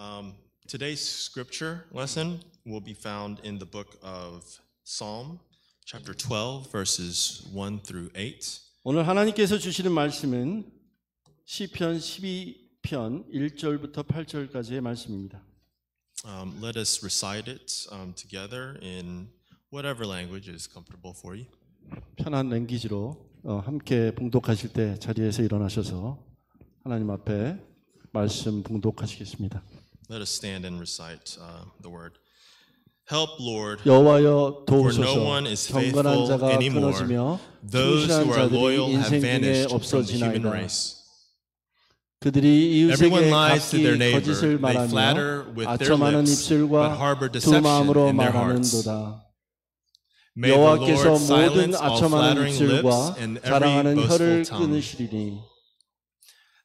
Um, today's scripture lesson will be found in the book of Psalm, chapter 12, verses 1 through 8. 오늘 하나님께서 주시는 말씀은 시편 12편 1절부터 8절까지의 말씀입니다. Um, let us recite it um, together in whatever language is comfortable for you. 편한 랭귀지로 어, 함께 봉독하실 때 자리에서 일어나셔서 하나님 앞에 말씀 봉독하시겠습니다. Let us stand and recite uh, the word. Help, Lord, 여호와여 For no 도우소서 one is 경건한 faithful 자가 anymore. 끊어지며 those 충실한 who are 자들이 loyal have 인생 중에 vanished from the human 없어지나이다. race. 그들이 Everyone 이웃에게 lies to their 각기 neighbor. 거짓을 They 말하며 flatter with their 아첨하는 lips, 입술과 but harbor 두 deception 마음으로 in their hearts. 말하는도다. May the 여호와께서 Lord 모든 silence all 아첨하는 flattering lips 입술과 and every 자랑하는 boastful 혀를 tongue. 끊으시리니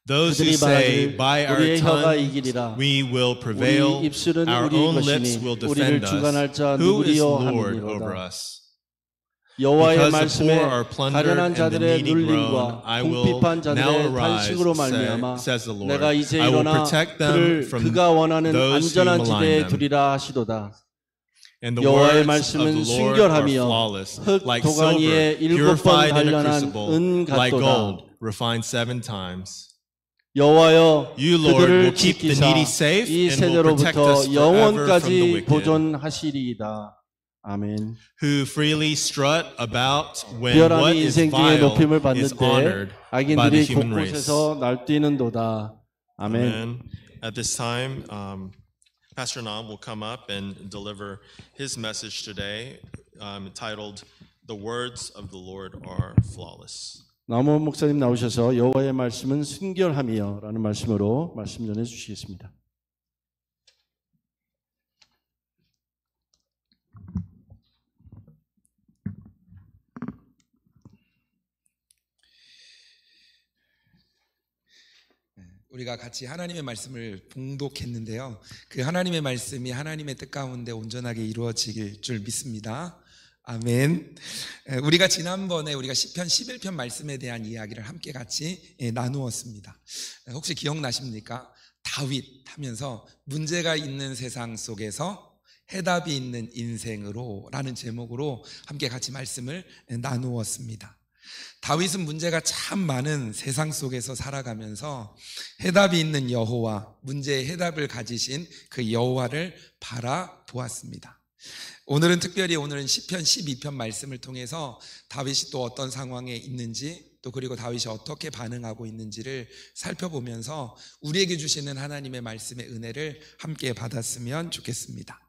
Those who 그들이 say, 말하기를 by our 우리의 혀가 tongue 이기리라. we will prevail, 우리 입술은 our 우리 own lips 것이니 will 우리를 defend 주관할 us. 자 Who is 누구리요 Lord over 하느니로다. us? 여호와의 Because the 말씀에 poor are plundered 가련한 and the 자들의 needy groan, 눌림과 I will 궁핍한 now 자들의 arise, 탄식으로 say- 말미암아 says the Lord. 내가 이제 I will 일어나 protect them 그를 from 그가 원하는 those who 안전한 malign 지대에 them. 두리라 하시도다. And the 여호와의 words of 말씀은 the Lord are 순결하며 flawless, 흙 like 도가니에 silver 일곱 번 purified in a 단련한 crucible, 은 like 같도다. 여호와여 You, Lord, 그들을 will keep the 지키사 needy safe 이 and will protect us 세대로부터 forever from the 영원까지 wicked, 보존하시리이다. 아멘. who freely strut about when what 비열함이 is 인생 중에 vile 높임을 is 받는데 honored by the 악인들이 human race. 곳곳에서 날뛰는도다. 아멘. Amen. At this time, um, Pastor Nam will come up and deliver his message today, um, entitled "The Words of the Lord Are Flawless." 나무 목사님 나오셔서 여호와의 말씀은 순결함이여라는 말씀으로 말씀 전해 주시겠습니다. 우리가 같이 하나님의 말씀을 봉독했는데요. 그 하나님의 말씀이 하나님의 뜻 가운데 온전하게 이루어지길 줄 믿습니다. 아멘. 에, 우리가 지난번에 우리가 시편 11편 말씀에 대한 이야기를 함께 같이 예, 나누었습니다. 에, 혹시 기억나십니까? 다윗 하면서 문제가 있는 세상 속에서 해답이 있는 인생으로 라는 제목으로 함께 같이 말씀을 예, 나누었습니다. 다윗은 문제가 참 많은 세상 속에서 살아가면서 해답이 있는 여호와, 문제의 해답을 가지신 그 여호와를 바라보았습니다. 오늘은 특별히 오늘은 시편 12편 말씀을 통해서 다윗이 또 어떤 상황에 있는지 또 그리고 다윗이 어떻게 반응하고 있는지를 살펴보면서 우리에게 주시는 하나님의 말씀의 은혜를 함께 받았으면 좋겠습니다.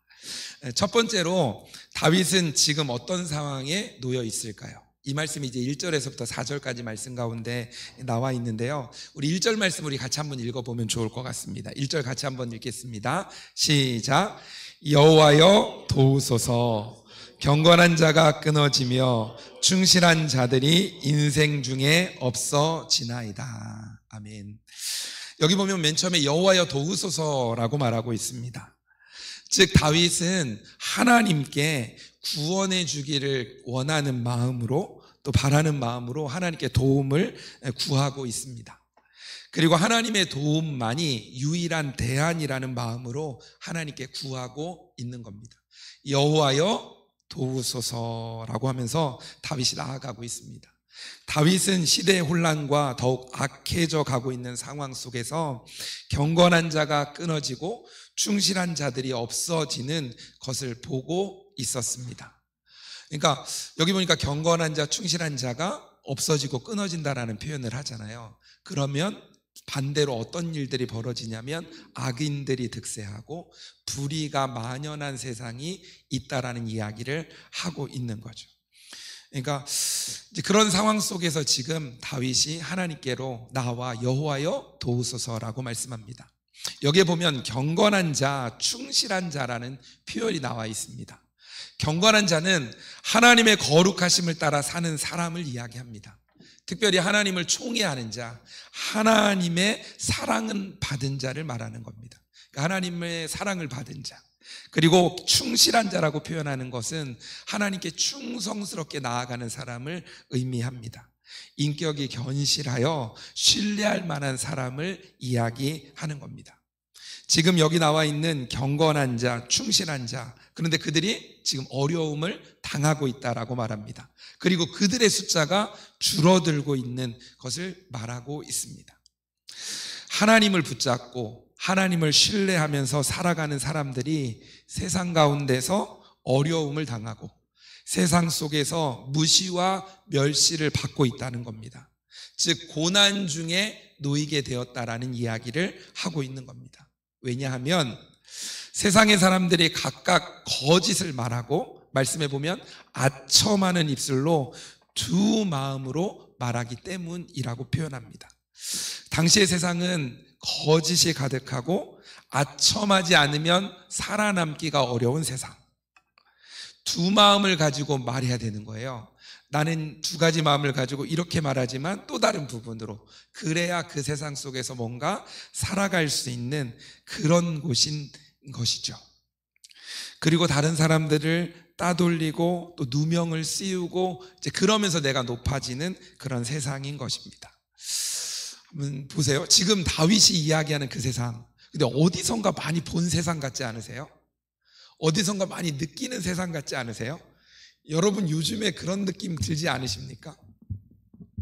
첫 번째로 다윗은 지금 어떤 상황에 놓여 있을까요? 이 말씀이 이제 1절에서부터 4절까지 말씀 가운데 나와 있는데요. 우리 1절 말씀 우리 같이 한번 읽어보면 좋을 것 같습니다. 1절 같이 한번 읽겠습니다. 시작. 여호와여 도우소서 경건한 자가 끊어지며 충실한 자들이 인생 중에 없어지나이다. 아멘. 여기 보면 맨 처음에 여호와여 도우소서라고 말하고 있습니다. 즉 다윗은 하나님께 구원해 주기를 원하는 마음으로 또 바라는 마음으로 하나님께 도움을 구하고 있습니다. 그리고 하나님의 도움만이 유일한 대안이라는 마음으로 하나님께 구하고 있는 겁니다. 여호와여 도우소서라고 하면서 다윗이 나아가고 있습니다. 다윗은 시대의 혼란과 더욱 악해져 가고 있는 상황 속에서 경건한 자가 끊어지고 충실한 자들이 없어지는 것을 보고 있었습니다. 그러니까 여기 보니까 경건한 자, 충실한 자가 없어지고 끊어진다라는 표현을 하잖아요. 그러면 반대로 어떤 일들이 벌어지냐면 악인들이 득세하고 불의가 만연한 세상이 있다라는 이야기를 하고 있는 거죠. 그러니까 그런 상황 속에서 지금 다윗이 하나님께로 나와 여호와여 도우소서라고 말씀합니다. 여기에 보면 경건한 자, 충실한 자라는 표현이 나와 있습니다. 경건한 자는 하나님의 거룩하심을 따라 사는 사람을 이야기합니다. 특별히 하나님을 총애하는 자, 하나님의 사랑은 받은 자를 말하는 겁니다. 그러니까 하나님의 사랑을 받은 자. 그리고 충실한 자라고 표현하는 것은 하나님께 충성스럽게 나아가는 사람을 의미합니다. 인격이 견실하여 신뢰할 만한 사람을 이야기하는 겁니다. 지금 여기 나와 있는 경건한 자, 충실한 자, 그런데 그들이 지금 어려움을 당하고 있다라고 말합니다. 그리고 그들의 숫자가 줄어들고 있는 것을 말하고 있습니다. 하나님을 붙잡고 하나님을 신뢰하면서 살아가는 사람들이 세상 가운데서 어려움을 당하고 세상 속에서 무시와 멸시를 받고 있다는 겁니다. 즉, 고난 중에 놓이게 되었다라는 이야기를 하고 있는 겁니다. 왜냐하면 세상의 사람들이 각각 거짓을 말하고 말씀해 보면 아첨하는 입술로 두 마음으로 말하기 때문이라고 표현합니다. 당시의 세상은 거짓이 가득하고 아첨하지 않으면 살아남기가 어려운 세상. 두 마음을 가지고 말해야 되는 거예요. 나는 두 가지 마음을 가지고 이렇게 말하지만 또 다른 부분으로 그래야 그 세상 속에서 뭔가 살아갈 수 있는 그런 곳인 것이죠. 그리고 다른 사람들을 따돌리고 또 누명을 씌우고 이제 그러면서 내가 높아지는 그런 세상인 것입니다. 한번 보세요. 지금 다윗이 이야기하는 그 세상. 근데 어디선가 많이 본 세상 같지 않으세요? 어디선가 많이 느끼는 세상 같지 않으세요? 여러분 요즘에 그런 느낌 들지 않으십니까?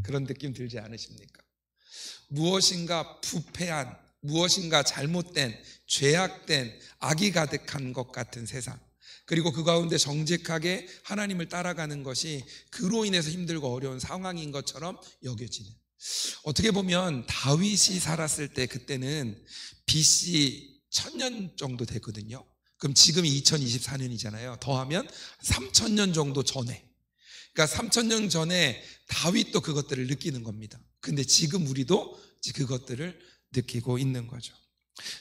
그런 느낌 들지 않으십니까? 무엇인가 부패한, 무엇인가 잘못된, 죄악된, 악이 가득한 것 같은 세상. 그리고 그 가운데 정직하게 하나님을 따라가는 것이 그로 인해서 힘들고 어려운 상황인 것처럼 여겨지는. 어떻게 보면 다윗이 살았을 때 그때는 BC 천년 정도 됐거든요. 그럼 지금이 2024년이잖아요. 더하면 3천년 정도 전에. 그러니까 3천년 전에 다윗도 그것들을 느끼는 겁니다. 근데 지금 우리도 그것들을 느끼고 있는 거죠.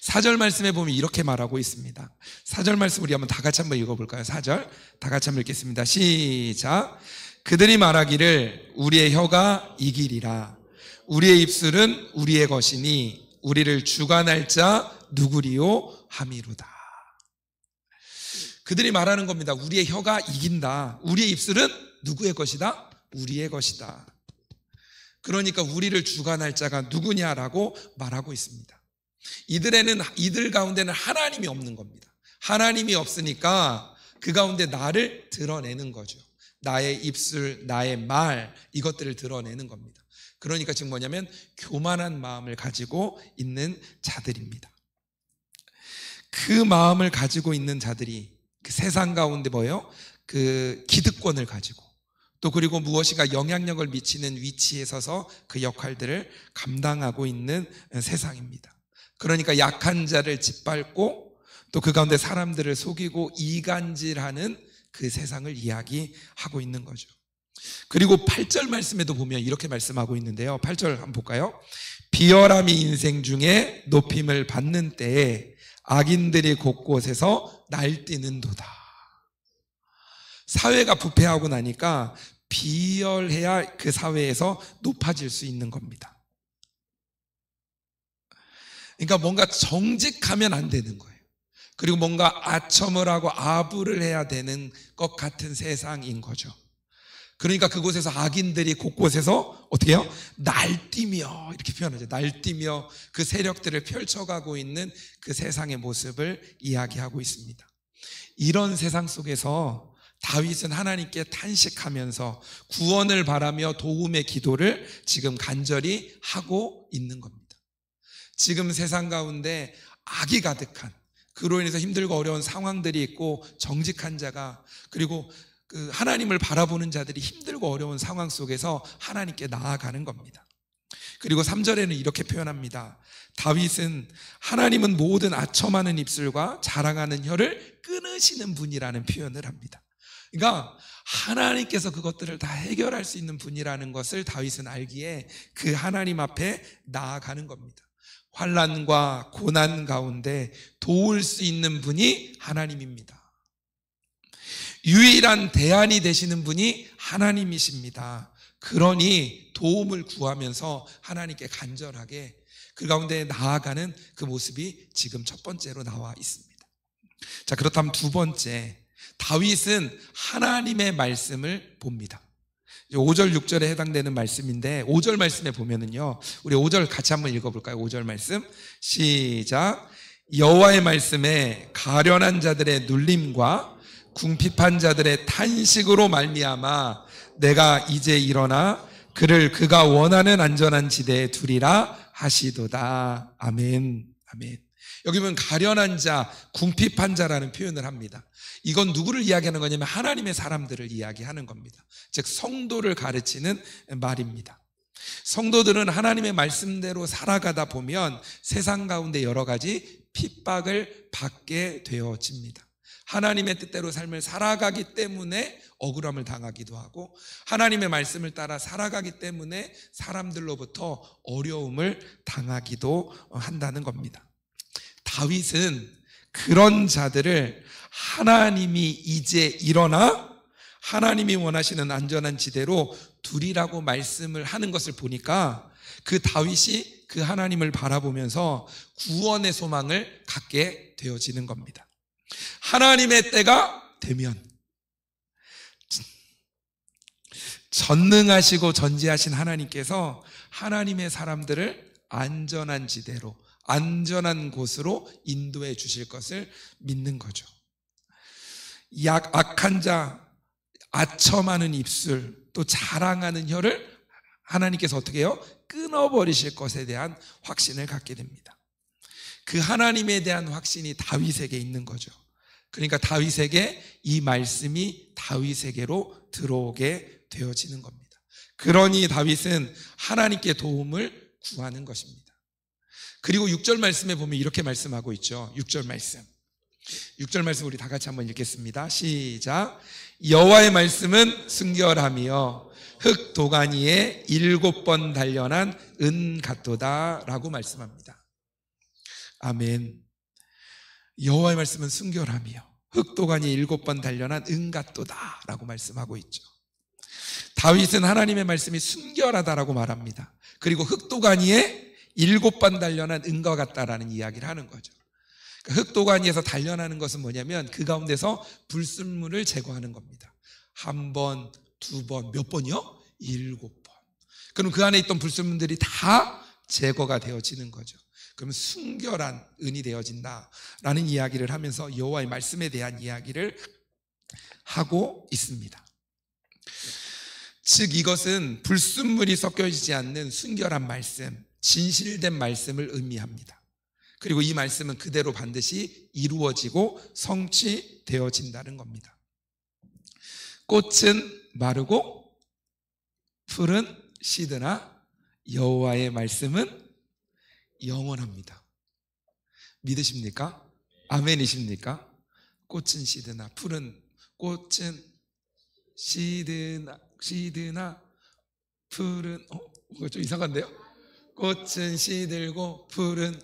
사절 말씀에 보면 이렇게 말하고 있습니다. 사절 말씀 우리 한번 다 같이 한번 읽어볼까요? 사절 다 같이 한번 읽겠습니다. 시작. 그들이 말하기를 우리의 혀가 이기리라. 우리의 입술은 우리의 것이니 우리를 주관할 자 누구리요 함이로다. 그들이 말하는 겁니다. 우리의 혀가 이긴다. 우리의 입술은 누구의 것이다? 우리의 것이다. 그러니까 우리를 주관할 자가 누구냐라고 말하고 있습니다. 이들에는 이들 가운데는 하나님이 없는 겁니다. 하나님이 없으니까 그 가운데 나를 드러내는 거죠. 나의 입술, 나의 말 이것들을 드러내는 겁니다. 그러니까 지금 뭐냐면 교만한 마음을 가지고 있는 자들입니다. 그 마음을 가지고 있는 자들이 그 세상 가운데 뭐예요? 그 기득권을 가지고 또 그리고 무엇인가 영향력을 미치는 위치에 서서 그 역할들을 감당하고 있는 세상입니다. 그러니까 약한 자를 짓밟고 또 그 가운데 사람들을 속이고 이간질하는 그 세상을 이야기하고 있는 거죠. 그리고 8절 말씀에도 보면 이렇게 말씀하고 있는데요. 8절 한번 볼까요? 비열함이 인생 중에 높임을 받는 때에 악인들이 곳곳에서 날뛰는도다. 사회가 부패하고 나니까 비열해야 그 사회에서 높아질 수 있는 겁니다. 그러니까 뭔가 정직하면 안 되는 거예요. 그리고 뭔가 아첨을 하고 아부를 해야 되는 것 같은 세상인 거죠. 그러니까 그곳에서 악인들이 곳곳에서 어떻게 해요? 날뛰며 이렇게 표현하죠. 날뛰며 그 세력들을 펼쳐가고 있는 그 세상의 모습을 이야기하고 있습니다. 이런 세상 속에서 다윗은 하나님께 탄식하면서 구원을 바라며 도움의 기도를 지금 간절히 하고 있는 겁니다. 지금 세상 가운데 악이 가득한 그로 인해서 힘들고 어려운 상황들이 있고 정직한 자가 그리고 그 하나님을 바라보는 자들이 힘들고 어려운 상황 속에서 하나님께 나아가는 겁니다. 그리고 3절에는 이렇게 표현합니다. 다윗은 하나님은 모든 아첨하는 입술과 자랑하는 혀를 끊으시는 분이라는 표현을 합니다. 그러니까 하나님께서 그것들을 다 해결할 수 있는 분이라는 것을 다윗은 알기에 그 하나님 앞에 나아가는 겁니다. 환란과 고난 가운데 도울 수 있는 분이 하나님입니다. 유일한 대안이 되시는 분이 하나님이십니다. 그러니 도움을 구하면서 하나님께 간절하게 그 가운데 나아가는 그 모습이 지금 첫 번째로 나와 있습니다. 자, 그렇다면 두 번째, 다윗은 하나님의 말씀을 봅니다. 5절, 6절에 해당되는 말씀인데, 5절 말씀에 보면은요, 우리 5절 같이 한번 읽어볼까요? 5절 말씀. 시작. 여호와의 말씀에 가련한 자들의 눌림과 궁핍한 자들의 탄식으로 말미암아 내가 이제 일어나 그를 그가 원하는 안전한 지대에 두리라 하시도다. 아멘. 아멘. 여기 보면 가련한 자, 궁핍한 자라는 표현을 합니다. 이건 누구를 이야기하는 거냐면 하나님의 사람들을 이야기하는 겁니다. 즉 성도를 가르치는 말입니다. 성도들은 하나님의 말씀대로 살아가다 보면 세상 가운데 여러 가지 핍박을 받게 되어집니다. 하나님의 뜻대로 삶을 살아가기 때문에 억울함을 당하기도 하고 하나님의 말씀을 따라 살아가기 때문에 사람들로부터 어려움을 당하기도 한다는 겁니다. 다윗은 그런 자들을 하나님이 이제 일어나 하나님이 원하시는 안전한 지대로 두리라고 말씀을 하는 것을 보니까 그 다윗이 그 하나님을 바라보면서 구원의 소망을 갖게 되어지는 겁니다. 하나님의 때가 되면 전능하시고 전지하신 하나님께서 하나님의 사람들을 안전한 지대로 안전한 곳으로 인도해 주실 것을 믿는 거죠. 약 악한 자, 아첨하는 입술, 또 자랑하는 혀를 하나님께서 어떻게 해요? 끊어버리실 것에 대한 확신을 갖게 됩니다. 그 하나님에 대한 확신이 다윗에게 있는 거죠. 그러니까 다윗에게 이 말씀이 다윗에게로 들어오게 되어지는 겁니다. 그러니 다윗은 하나님께 도움을 구하는 것입니다. 그리고 6절 말씀에 보면 이렇게 말씀하고 있죠. 6절 말씀. 6절 말씀 우리 다 같이 한번 읽겠습니다. 시작. 여호와의 말씀은 순결하며 흙 도가니에 일곱 번 단련한 은 같도다라고 말씀합니다. 아멘. 여호와의 말씀은 흙 도가니에 일곱 번 단련한 은 같도다라고 말씀하고 있죠. 다윗은 하나님의 말씀이 순결하다라고 말합니다. 그리고 흙 도가니에 일곱 번 단련한 은과 같다라는 이야기를 하는 거죠. 그러니까 흙도가니에서 단련하는 것은 뭐냐면 그 가운데서 불순물을 제거하는 겁니다. 한 번, 두 번, 몇 번이요? 일곱 번. 그럼 그 안에 있던 불순물들이 다 제거가 되어지는 거죠. 그러면 순결한 은이 되어진다라는 이야기를 하면서 여호와의 말씀에 대한 이야기를 하고 있습니다. 즉 이것은 불순물이 섞여지지 않는 순결한 말씀, 진실된 말씀을 의미합니다. 그리고 이 말씀은 그대로 반드시 이루어지고 성취되어진다는 겁니다. 꽃은 마르고 풀은 시드나 여호와의 말씀은 영원합니다. 믿으십니까? 아멘이십니까? 꽃은 시드나 풀은 꽃은 시드나 시드나 풀은 어 뭔가 좀 이상한데요? 꽃은 시들고 풀은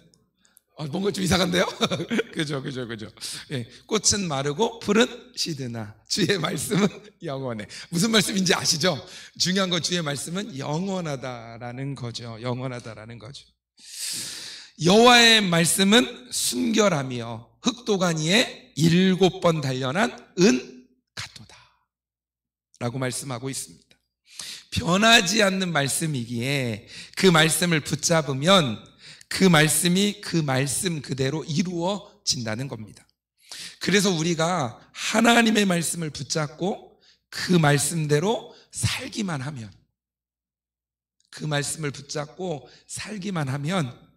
어, 뭔가 좀 이상한데요? 그죠, 그죠, 그죠. 예, 꽃은 마르고 풀은 시드나 주의 말씀은 영원해. 무슨 말씀인지 아시죠? 중요한 건 주의 말씀은 영원하다라는 거죠. 영원하다라는 거죠. 여호와의 말씀은 순결하며 흑도가니에 일곱 번 단련한 은 같도다. 라고 말씀하고 있습니다. 변하지 않는 말씀이기에 그 말씀을 붙잡으면 그 말씀이 그 말씀 그대로 이루어진다는 겁니다. 그래서 우리가 하나님의 말씀을 붙잡고 그 말씀대로 살기만 하면 그 말씀을 붙잡고 살기만 하면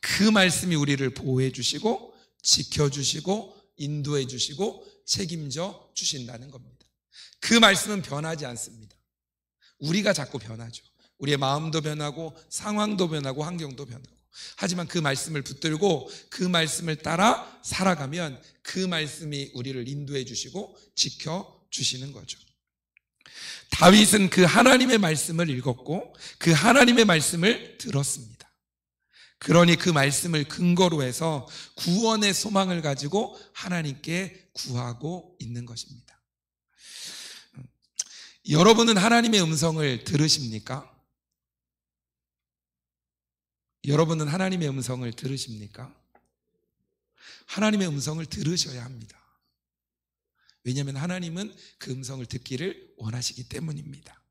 그 말씀이 우리를 보호해 주시고 지켜 주시고 인도해 주시고 책임져 주신다는 겁니다. 그 말씀은 변하지 않습니다. 우리가 자꾸 변하죠. 우리의 마음도 변하고 상황도 변하고 환경도 변하고. 하지만 그 말씀을 붙들고 그 말씀을 따라 살아가면 그 말씀이 우리를 인도해 주시고 지켜 주시는 거죠. 다윗은 그 하나님의 말씀을 읽었고 그 하나님의 말씀을 들었습니다. 그러니 그 말씀을 근거로 해서 구원의 소망을 가지고 하나님께 구하고 있는 것입니다. 여러분은 하나님의 음성을 들으십니까? 여러분은 하나님의 음성을 들으십니까? 하나님의 음성을 들으셔야 합니다. 왜냐하면 하나님은 그 음성을 듣기를 원하시기 때문입니다.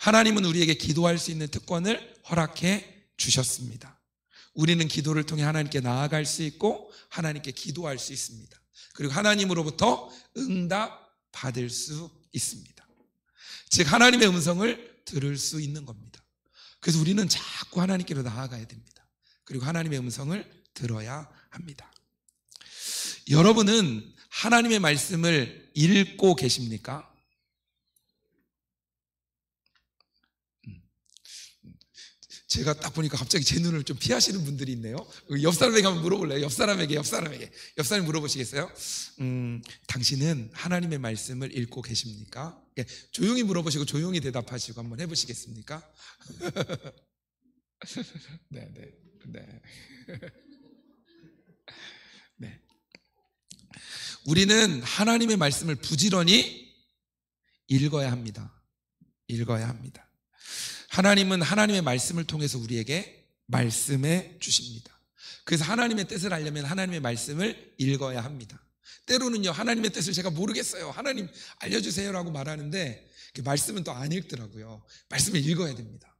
하나님은 우리에게 기도할 수 있는 특권을 허락해 주셨습니다. 우리는 기도를 통해 하나님께 나아갈 수 있고 하나님께 기도할 수 있습니다. 그리고 하나님으로부터 응답 받을 수 있습니다. 즉 하나님의 음성을 들을 수 있는 겁니다. 그래서 우리는 자꾸 하나님께로 나아가야 됩니다. 그리고 하나님의 음성을 들어야 합니다. 여러분은 하나님의 말씀을 읽고 계십니까? 제가 딱 보니까 갑자기 제 눈을 좀 피하시는 분들이 있네요. 옆 사람에게 한번 물어볼래요? 옆 사람에게, 옆 사람에게. 옆 사람 물어보시겠어요? 음, 당신은 하나님의 말씀을 읽고 계십니까? 예, 조용히 물어보시고 조용히 대답하시고 한번 해보시겠습니까? 네, 네, 네. 네. 우리는 하나님의 말씀을 부지런히 읽어야 합니다. 읽어야 합니다. 하나님은 하나님의 말씀을 통해서 우리에게 말씀해 주십니다. 그래서 하나님의 뜻을 알려면 하나님의 말씀을 읽어야 합니다. 때로는요, 하나님의 뜻을 제가 모르겠어요. 하나님 알려주세요라고 말하는데, 그 말씀은 또 안 읽더라고요. 말씀을 읽어야 됩니다.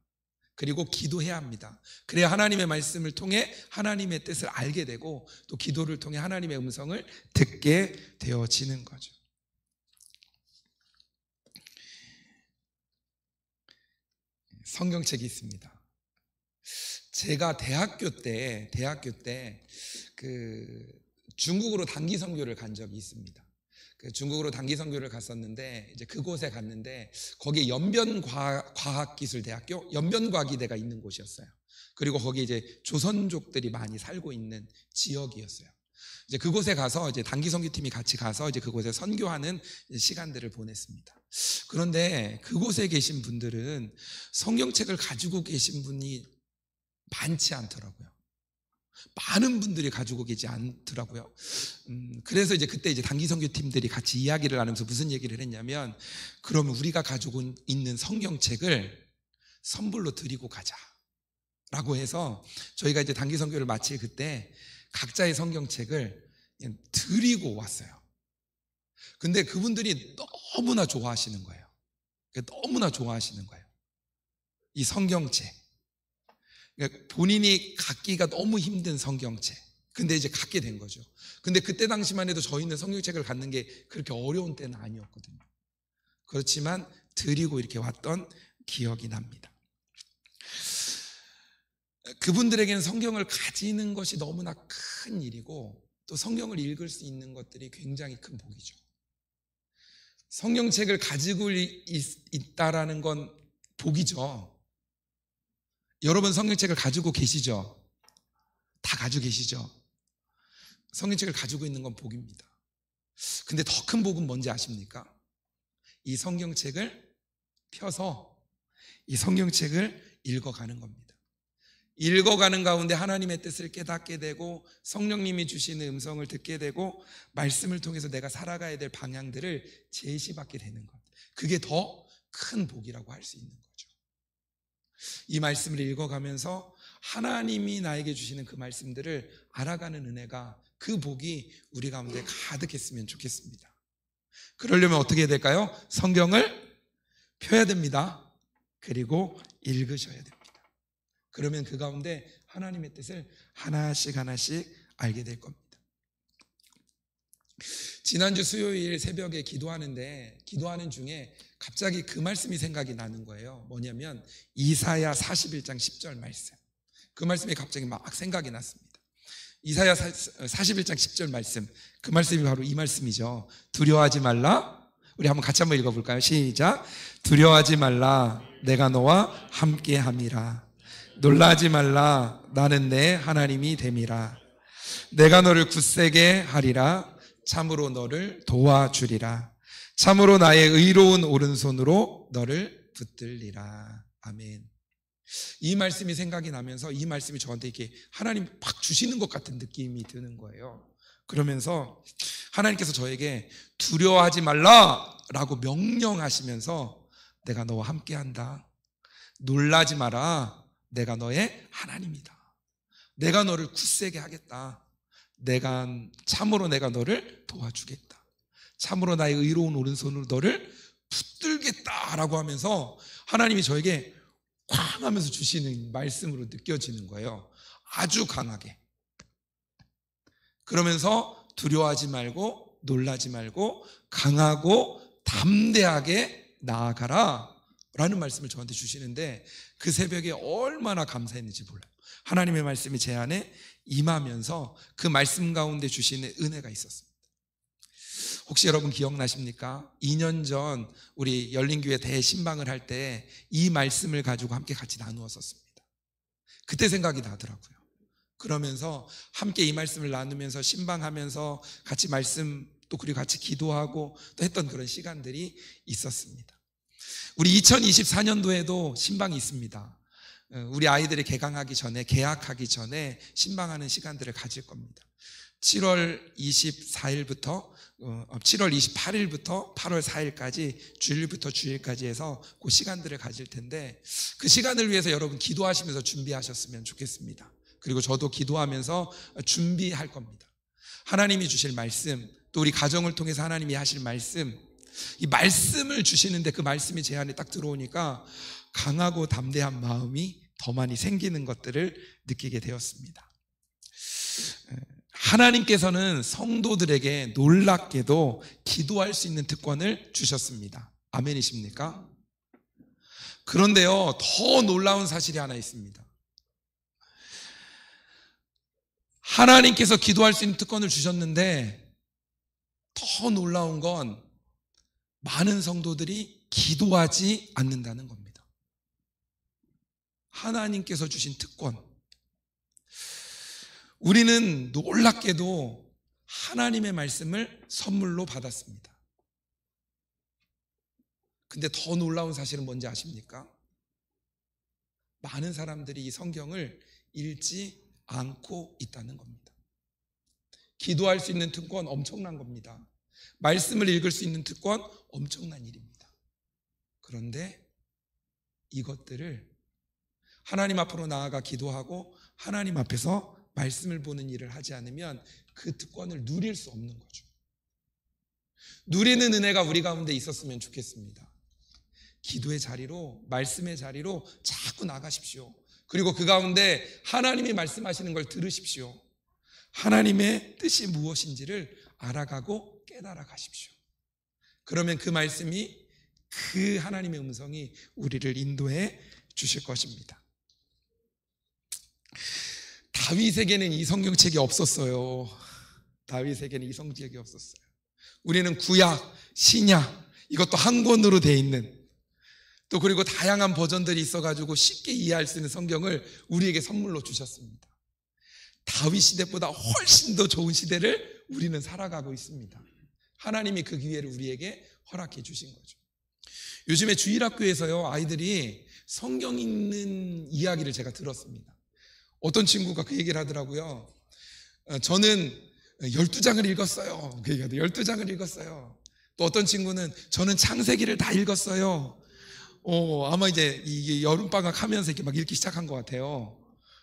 그리고 기도해야 합니다. 그래야 하나님의 말씀을 통해 하나님의 뜻을 알게 되고, 또 기도를 통해 하나님의 음성을 듣게 되어지는 거죠. 성경책이 있습니다. 제가 대학교 때, 대학교 때, 그, 중국으로 단기 선교를 간 적이 있습니다. 그 중국으로 단기 선교를 갔었는데, 이제 그곳에 갔는데, 거기에 연변과학기술대학교, 연변과기대가 있는 곳이었어요. 그리고 거기 이제 조선족들이 많이 살고 있는 지역이었어요. 이제 그곳에 가서 이제 단기 선교팀이 같이 가서 이제 그곳에 선교하는 시간들을 보냈습니다. 그런데 그곳에 계신 분들은 성경책을 가지고 계신 분이 많지 않더라고요. 많은 분들이 가지고 계지 않더라고요. 음, 그래서 이제 그때 이제 단기 선교팀들이 같이 이야기를 나누면서 무슨 얘기를 했냐면, 그러면 우리가 가지고 있는 성경책을 선불로 드리고 가자. 라고 해서 저희가 이제 단기 선교를 마칠 그때 각자의 성경책을 드리고 왔어요. 근데 그분들이 너무나 좋아하시는 거예요. 너무나 좋아하시는 거예요. 이 성경책. 그러니까 본인이 갖기가 너무 힘든 성경책. 근데 이제 갖게 된 거죠. 근데 그때 당시만 해도 저희는 성경책을 갖는 게 그렇게 어려운 때는 아니었거든요. 그렇지만 드리고 이렇게 왔던 기억이 납니다. 그분들에게는 성경을 가지는 것이 너무나 큰 일이고 또 성경을 읽을 수 있는 것들이 굉장히 큰 복이죠. 성경책을 가지고 있, 다라는 건 복이죠. 여러분 성경책을 가지고 계시죠? 다 가지고 계시죠? 성경책을 가지고 있는 건 복입니다. 근데 더 큰 복은 뭔지 아십니까? 이 성경책을 펴서 이 성경책을 읽어가는 겁니다. 읽어가는 가운데 하나님의 뜻을 깨닫게 되고 성령님이 주시는 음성을 듣게 되고 말씀을 통해서 내가 살아가야 될 방향들을 제시받게 되는 것. 그게 더 큰 복이라고 할 수 있는 거죠. 이 말씀을 읽어가면서 하나님이 나에게 주시는 그 말씀들을 알아가는 은혜가 그 복이 우리 가운데 가득했으면 좋겠습니다. 그러려면 어떻게 해야 될까요? 성경을 펴야 됩니다. 그리고 읽으셔야 됩니다. 그러면 그 가운데 하나님의 뜻을 하나씩 하나씩 알게 될 겁니다. 지난주 수요일 새벽에 기도하는데 기도하는 중에 갑자기 그 말씀이 생각이 나는 거예요. 뭐냐면 이사야 41장 10절 말씀. 그 말씀이 갑자기 막 생각이 났습니다. 이사야 41장 10절 말씀. 그 말씀이 바로 이 말씀이죠. 두려워하지 말라. 우리 한번 같이 한번 읽어볼까요? 시작. 두려워하지 말라. 내가 너와 함께 함이라. 놀라지 말라 나는 내 하나님이 됨이라 내가 너를 굳세게 하리라 참으로 너를 도와주리라 참으로 나의 의로운 오른손으로 너를 붙들리라 아멘 이 말씀이 생각이 나면서 이 말씀이 저한테 이렇게 하나님 팍 주시는 것 같은 느낌이 드는 거예요 그러면서 하나님께서 저에게 두려워하지 말라라고 명령하시면서 내가 너와 함께 한다 놀라지 마라 내가 너의 하나님이다. 내가 너를 굳세게 하겠다. 내가 참으로 내가 너를 도와주겠다. 참으로 나의 의로운 오른손으로 너를 붙들겠다라고 하면서 하나님이 저에게 쾅 하면서 주시는 말씀으로 느껴지는 거예요. 아주 강하게. 그러면서 두려워하지 말고 놀라지 말고 강하고 담대하게 나아가라. 라는 말씀을 저한테 주시는데 그 새벽에 얼마나 감사했는지 몰라요. 하나님의 말씀이 제 안에 임하면서 그 말씀 가운데 주시는 은혜가 있었습니다. 혹시 여러분 기억나십니까? 2년 전 우리 열린교회 대신방을 할 때 이 말씀을 가지고 함께 같이 나누었었습니다. 그때 생각이 나더라고요. 그러면서 함께 이 말씀을 나누면서 신방하면서 같이 말씀 또 그리고 같이 기도하고 또 했던 그런 시간들이 있었습니다. 우리 2024년도에도 신방이 있습니다. 어, 우리 아이들이 개강하기 전에 개학하기 전에 신방하는 시간들을 가질 겁니다. 7월 24일부터 7월 28일부터 8월 4일까지 주일부터 주일까지 해서 그 시간들을 가질 텐데 그 시간을 위해서 여러분 기도하시면서 준비하셨으면 좋겠습니다. 그리고 저도 기도하면서 준비할 겁니다. 하나님이 주실 말씀, 또 우리 가정을 통해서 하나님이 하실 말씀, 이 말씀을 주시는데 그 말씀이 제 안에 딱 들어오니까 강하고 담대한 마음이 더 많이 생기는 것들을 느끼게 되었습니다. 하나님께서는 성도들에게 놀랍게도 기도할 수 있는 특권을 주셨습니다. 아멘이십니까? 그런데요, 더 놀라운 사실이 하나 있습니다. 하나님께서 기도할 수 있는 특권을 주셨는데 더 놀라운 건 많은 성도들이 기도하지 않는다는 겁니다. 하나님께서 주신 특권. 우리는 놀랍게도 하나님의 말씀을 선물로 받았습니다. 근데 더 놀라운 사실은 뭔지 아십니까? 많은 사람들이 이 성경을 읽지 않고 있다는 겁니다. 기도할 수 있는 특권 엄청난 겁니다. 말씀을 읽을 수 있는 특권 엄청난 일입니다. 그런데 이것들을 하나님 앞으로 나아가 기도하고 하나님 앞에서 말씀을 보는 일을 하지 않으면 그 특권을 누릴 수 없는 거죠. 누리는 은혜가 우리 가운데 있었으면 좋겠습니다. 기도의 자리로, 말씀의 자리로 자꾸 나가십시오. 그리고 그 가운데 하나님이 말씀하시는 걸 들으십시오. 하나님의 뜻이 무엇인지를 알아가고 깨달아 가십시오. 그러면 그 말씀이 그 하나님의 음성이 우리를 인도해 주실 것입니다. 다윗에게는 이 성경책이 없었어요. 다윗에게는 이 성경책이 없었어요. 우리는 구약, 신약 이것도 한 권으로 돼 있는 또 그리고 다양한 버전들이 있어가지고 쉽게 이해할 수 있는 성경을 우리에게 선물로 주셨습니다. 다윗 시대보다 훨씬 더 좋은 시대를 우리는 살아가고 있습니다. 하나님이 그 기회를 우리에게 허락해 주신 거죠. 요즘에 주일학교에서요 아이들이 성경 읽는 이야기를 제가 들었습니다. 어떤 친구가 그 얘기를 하더라고요. 어, 저는 12장을 읽었어요. 그 얘기하더 12장을 읽었어요. 또 어떤 친구는 저는 창세기를 다 읽었어요. 어, 아마 이제 이게 여름방학 하면서 이렇게 막 읽기 시작한 것 같아요.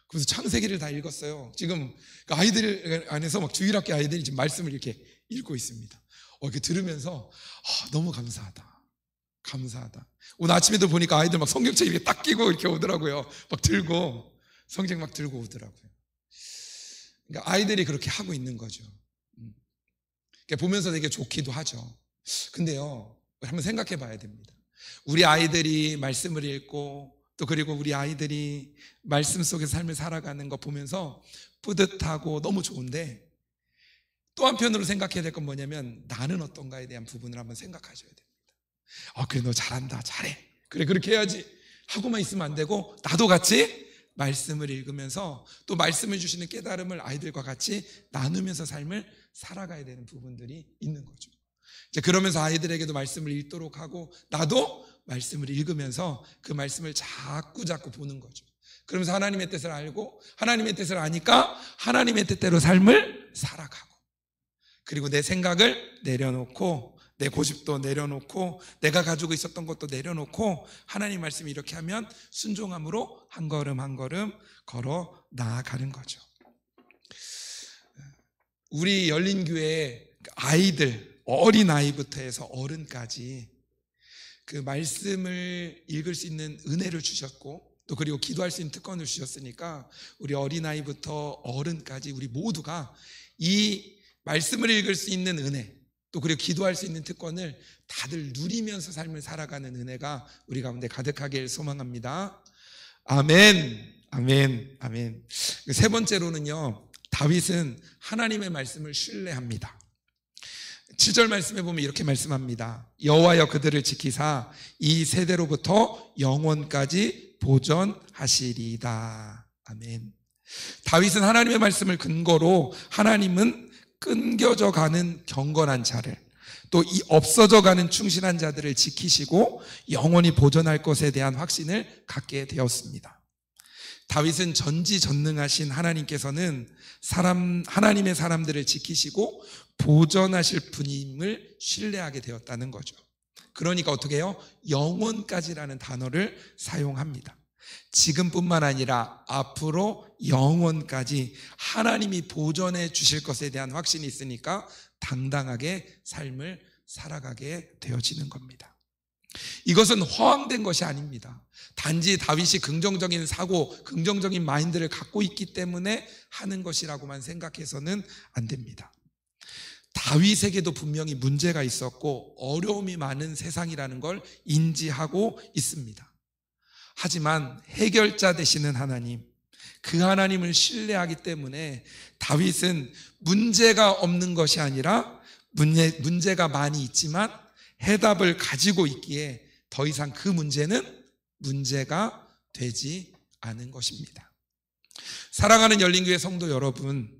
그래서 창세기를 다 읽었어요. 지금 그 아이들 안에서 막 주일학교 아이들이 지금 말씀을 이렇게 읽고 있습니다. 어, 이렇게 들으면서 아, 너무 감사하다. 감사하다. 오늘 아침에도 보니까 아이들 막 성경책 이렇게 딱 끼고 이렇게 오더라고요. 막 들고. 성경 막 들고 오더라고요. 그러니까 아이들이 그렇게 하고 있는 거죠. 음. 그러니까 보면서 되게 좋기도 하죠. 근데요, 한번 생각해 봐야 됩니다. 우리 아이들이 말씀을 읽고 또 그리고 우리 아이들이 말씀 속에 삶을 살아가는 거 보면서 뿌듯하고 너무 좋은데 또 한편으로 생각해야 될 건 뭐냐면 나는 어떤가에 대한 부분을 한번 생각하셔야 됩니다. 아, 그래, 너 잘한다, 잘해. 그래, 그렇게 해야지. 하고만 있으면 안 되고, 나도 같이 말씀을 읽으면서 또 말씀을 주시는 깨달음을 아이들과 같이 나누면서 삶을 살아가야 되는 부분들이 있는 거죠. 이제 그러면서 아이들에게도 말씀을 읽도록 하고 나도 말씀을 읽으면서 그 말씀을 자꾸 자꾸 보는 거죠. 그러면서 하나님의 뜻을 알고 하나님의 뜻을 아니까 하나님의 뜻대로 삶을 살아가고 그리고 내 생각을 내려놓고 내 고집도 내려놓고 내가 가지고 있었던 것도 내려놓고 하나님 말씀이 이렇게 하면 순종함으로 한 걸음 한 걸음 걸어 나아가는 거죠. 우리 열린 교회 아이들 어린 아이부터 해서 어른까지 그 말씀을 읽을 수 있는 은혜를 주셨고 또 그리고 기도할 수 있는 특권을 주셨으니까 우리 어린아이부터 어른까지 우리 모두가 이 말씀을 읽을 수 있는 은혜 또 그리고 기도할 수 있는 특권을 다들 누리면서 삶을 살아가는 은혜가 우리 가운데 가득하길 소망합니다. 아멘, 아멘, 아멘. 그세 번째로는요, 다윗은 하나님의 말씀을 신뢰합니다. 7절 말씀에 보면 이렇게 말씀합니다. 여호와여 그들을 지키사 이 세대로부터 영원까지 보존하시리다. 아멘. 다윗은 하나님의 말씀을 근거로 하나님은 끊겨져 가는 경건한 자를 또 이 없어져 가는 충실한 자들을 지키시고 영원히 보존할 것에 대한 확신을 갖게 되었습니다. 다윗은 전지전능하신 하나님께서는 사람 하나님의 사람들을 지키시고 보존하실 분임을 신뢰하게 되었다는 거죠. 그러니까 어떻게 해요? 영원까지라는 단어를 사용합니다. 지금뿐만 아니라 앞으로 영원까지 하나님이 보존해 주실 것에 대한 확신이 있으니까 당당하게 삶을 살아가게 되어지는 겁니다. 이것은 허황된 것이 아닙니다. 단지 다윗이 긍정적인 사고, 긍정적인 마인드를 갖고 있기 때문에 하는 것이라고만 생각해서는 안 됩니다. 다윗에게도 분명히 문제가 있었고 어려움이 많은 세상이라는 걸 인지하고 있습니다. 하지만 해결자 되시는 하나님, 그 하나님을 신뢰하기 때문에 다윗은 문제가 없는 것이 아니라 문제, 문제가 많이 있지만 해답을 가지고 있기에 더 이상 그 문제는 문제가 되지 않은 것입니다. 사랑하는 열린교회 성도 여러분,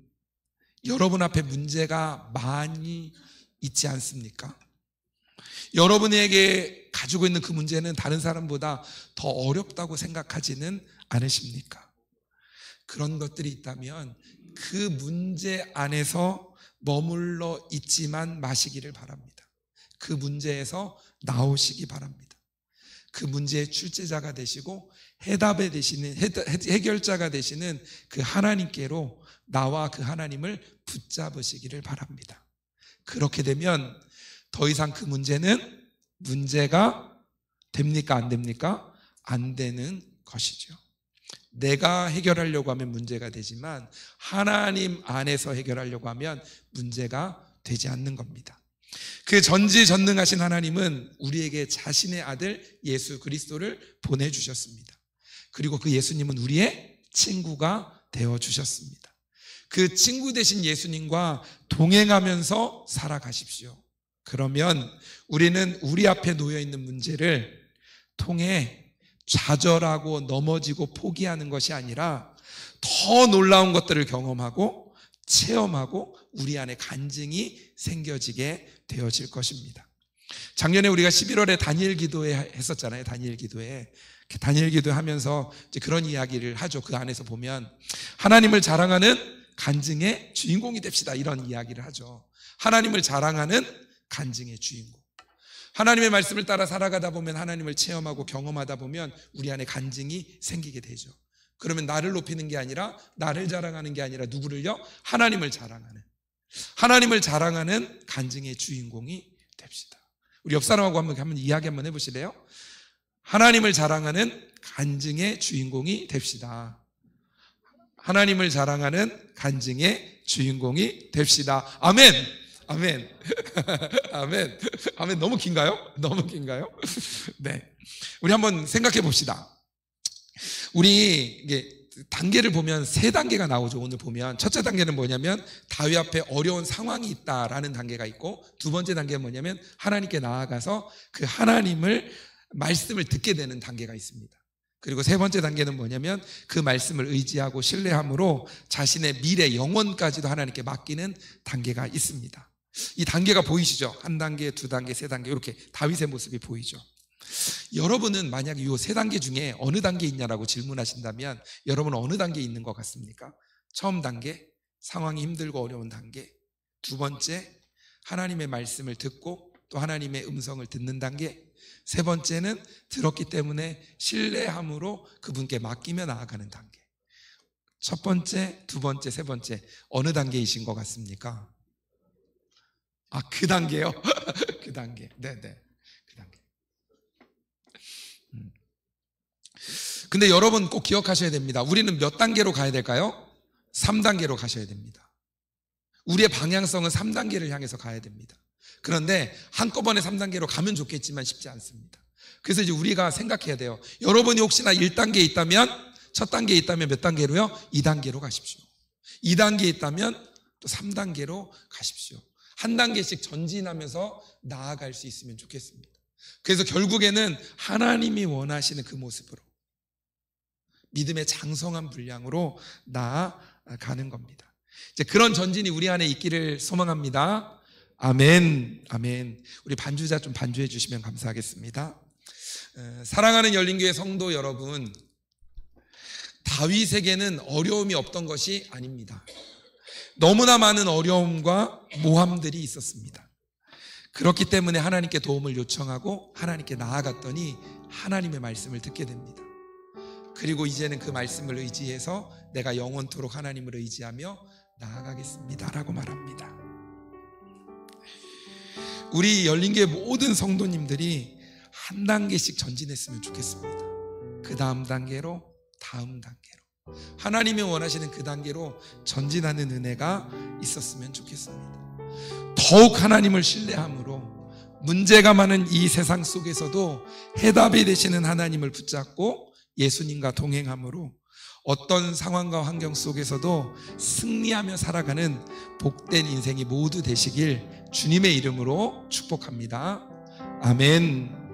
여러분 앞에 문제가 많이 있지 않습니까? 여러분에게 가지고 있는 그 문제는 다른 사람보다 더 어렵다고 생각하지는 않으십니까? 그런 것들이 있다면 그 문제 안에서 머물러 있지만 마시기를 바랍니다. 그 문제에서 나오시기 바랍니다. 그 문제의 출제자가 되시고 해답에 되시는 해결자가 되시는 그 하나님께로 나와 그 하나님을 붙잡으시기를 바랍니다. 그렇게 되면 더 이상 그 문제는 문제가 됩니까? 안 됩니까? 안 되는 것이죠. 내가 해결하려고 하면 문제가 되지만 하나님 안에서 해결하려고 하면 문제가 되지 않는 겁니다. 그 전지전능하신 하나님은 우리에게 자신의 아들 예수 그리스도를 보내주셨습니다. 그리고 그 예수님은 우리의 친구가 되어 주셨습니다. 그 친구 되신 예수님과 동행하면서 살아가십시오. 그러면 우리는 우리 앞에 놓여 있는 문제를 통해 좌절하고 넘어지고 포기하는 것이 아니라 더 놀라운 것들을 경험하고 체험하고 우리 안에 간증이 생겨지게 되어질 것입니다. 작년에 우리가 11월에 단일 기도회 했었잖아요. 단일 기도회. 단일 기도 하면서 그런 이야기를 하죠. 그 안에서 보면 하나님을 자랑하는 간증의 주인공이 됩시다. 이런 이야기를 하죠. 하나님을 자랑하는 간증의 주인공. 하나님의 말씀을 따라 살아가다 보면 하나님을 체험하고 경험하다 보면 우리 안에 간증이 생기게 되죠. 그러면 나를 높이는 게 아니라 나를 자랑하는 게 아니라 누구를요? 하나님을 자랑하는 하나님을 자랑하는 간증의 주인공이 됩시다. 우리 옆 사람하고 한번 한번 이야기 한번 해보실래요? 하나님을 자랑하는 간증의 주인공이 됩시다. 하나님을 자랑하는 간증의 주인공이 됩시다. 아멘. 아멘. 아멘. 아멘. 너무 긴가요? 너무 긴가요? 네. 우리 한번 생각해 봅시다. 우리 이게 단계를 보면 세 단계가 나오죠. 오늘 보면 첫째 단계는 뭐냐면 다윗 앞에 어려운 상황이 있다라는 단계가 있고 두 번째 단계는 뭐냐면 하나님께 나아가서 그 하나님을 말씀을 듣게 되는 단계가 있습니다. 그리고 세 번째 단계는 뭐냐면 그 말씀을 의지하고 신뢰함으로 자신의 미래 영원까지도 하나님께 맡기는 단계가 있습니다. 이 단계가 보이시죠? 한 단계, 두 단계, 세 단계 이렇게 다윗의 모습이 보이죠. 여러분은 만약 이 세 단계 중에 어느 단계에 있냐라고 질문하신다면 여러분은 어느 단계에 있는 것 같습니까? 처음 단계, 상황이 힘들고 어려운 단계. 두 번째, 하나님의 말씀을 듣고 또 하나님의 음성을 듣는 단계. 세 번째는 들었기 때문에 신뢰함으로 그분께 맡기며 나아가는 단계. 첫 번째, 두 번째, 세 번째 어느 단계이신 것 같습니까? 아, 그 단계요? 그 단계. 네, 네. 그 단계. 근데 여러분 꼭 기억하셔야 됩니다. 우리는 몇 단계로 가야 될까요? 3단계로 가셔야 됩니다. 우리의 방향성은 3단계를 향해서 가야 됩니다. 그런데 한꺼번에 3단계로 가면 좋겠지만 쉽지 않습니다. 그래서 이제 우리가 생각해야 돼요. 여러분이 혹시나 1단계에 있다면 첫 단계에 있다면 몇 단계로요? 2단계로 가십시오. 2단계에 있다면 또 3단계로 가십시오. 한 단계씩 전진하면서 나아갈 수 있으면 좋겠습니다. 그래서 결국에는 하나님이 원하시는 그 모습으로 믿음의 장성한 분량으로 나아가는 겁니다. 이제 그런 전진이 우리 안에 있기를 소망합니다. 아멘, 아멘. 우리 반주자 좀 반주해 주시면 감사하겠습니다. 에, 사랑하는 열린교회 성도 여러분, 다윗에게는 어려움이 없던 것이 아닙니다. 너무나 많은 어려움과 모함들이 있었습니다. 그렇기 때문에 하나님께 도움을 요청하고 하나님께 나아갔더니 하나님의 말씀을 듣게 됩니다. 그리고 이제는 그 말씀을 의지해서 내가 영원토록 하나님을 의지하며 나아가겠습니다 라고 말합니다. 우리 열린교회 모든 성도님들이 한 단계씩 전진했으면 좋겠습니다. 그 다음 단계로 다음 단계로 하나님이 원하시는 그 단계로 전진하는 은혜가 있었으면 좋겠습니다. 더욱 하나님을 신뢰함으로 문제가 많은 이 세상 속에서도 해답이 되시는 하나님을 붙잡고 예수님과 동행함으로 어떤 상황과 환경 속에서도 승리하며 살아가는 복된 인생이 모두 되시길 주님의 이름으로 축복합니다. 아멘.